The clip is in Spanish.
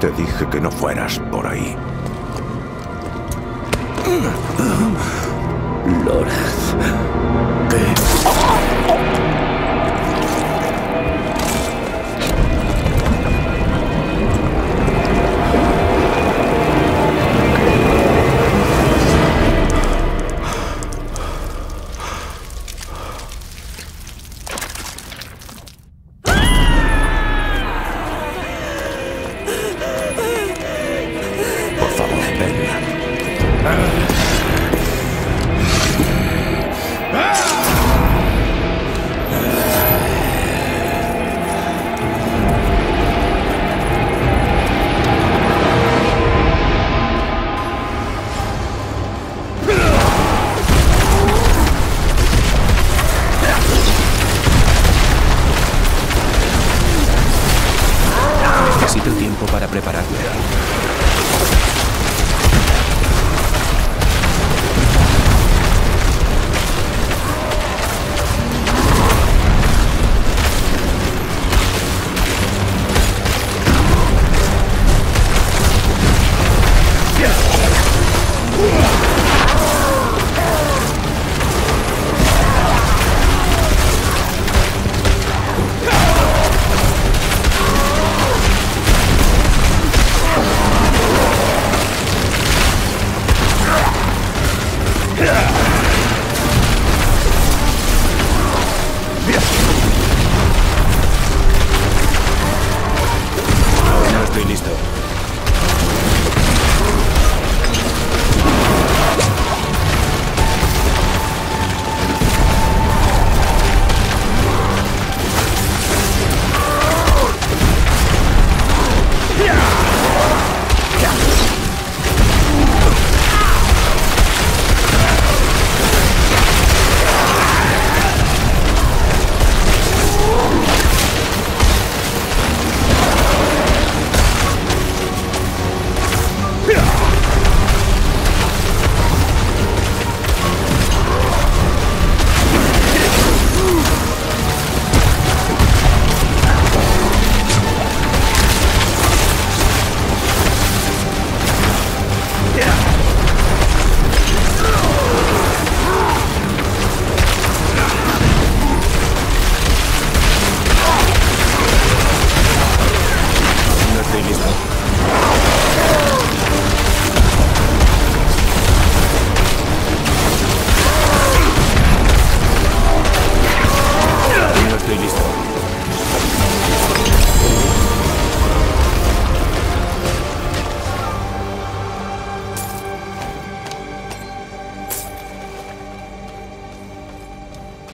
Te dije que no fueras por ahí. Loraz. para prepararme. специалистов.